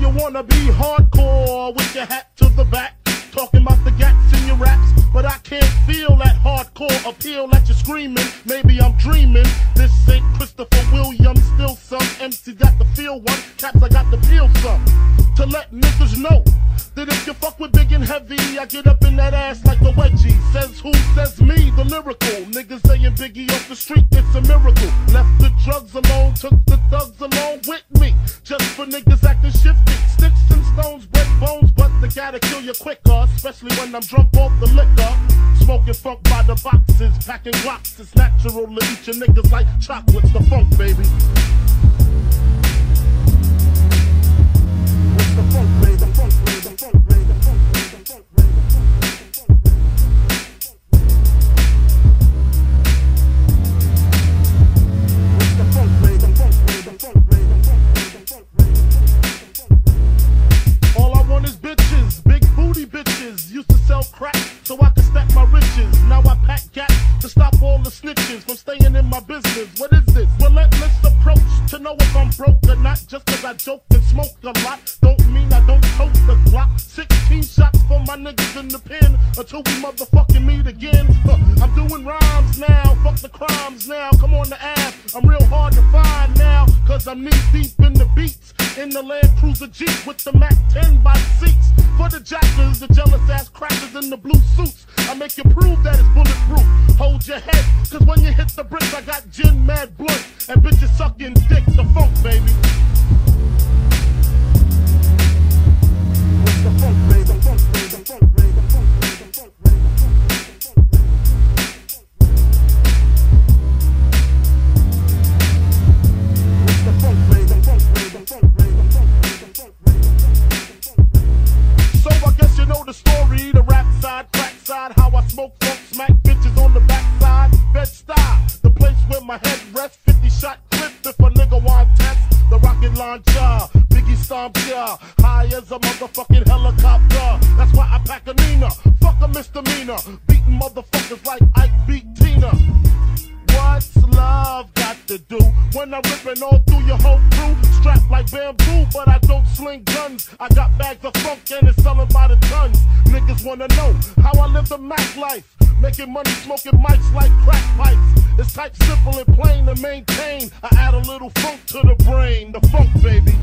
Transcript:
you wanna be hardcore with your hat to the back, talking about the gats in your raps. But I can't feel that hardcore appeal that you're screaming. Maybe I'm dreaming. This ain't Christopher Williams, still some MC got the feel one. Caps, I got the feel some. To let niggas know that if you fuck with big and heavy, I get up in that ass like a wedgie. Says who? Says me, the lyrical. Niggas saying Biggie off the street, it's a miracle. Left the gotta kill you quicker. Especially when I'm drunk off the liquor. Smoking funk by the boxes, packing rocks. It's natural to eat your niggas like chocolates, the funk, baby. Sell crack so I can stack my riches. Now I pack gas to stop all the snitches from staying in my business. What is this? Relentless approach to know if I'm broke or not. Just cause I joke and smoke a lot, don't mean I don't tote the Glock. 16 shots for my niggas in the pen until we motherfucking meet again. Huh, I'm doing rhymes now, fuck the crimes now. Come on the app, I'm real hard to find now. Cause I'm knee deep in the beats. In the Land Cruiser Jeep with the Mac 10 by seats. For the jackers, the jealous ass crackers in the blue suits. I make you prove that it's bulletproof. Hold your head, cause when you hit the bricks, I got gin mad blunt. And bitches sucking dick, the funk, baby. How I smoke funk, smack bitches on the backside. Bed-Stuy, the place where my head rests, 50 shot clip if a nigga want test. The rocket launcher, Biggie stomp ya, high as a motherfucking helicopter. That's why I pack a Nina, fuck a misdemeanor, beating motherfuckers like Ike to do when I'm ripping all through your whole crew? Strapped like bamboo, but I don't sling guns. I got bags of funk and it's selling by the tons. Niggas wanna know how I live the Mac life. Making money smoking mics like crack pipes. It's type simple and plain to maintain. I add a little funk to the brain. The funk, baby. The funk, baby?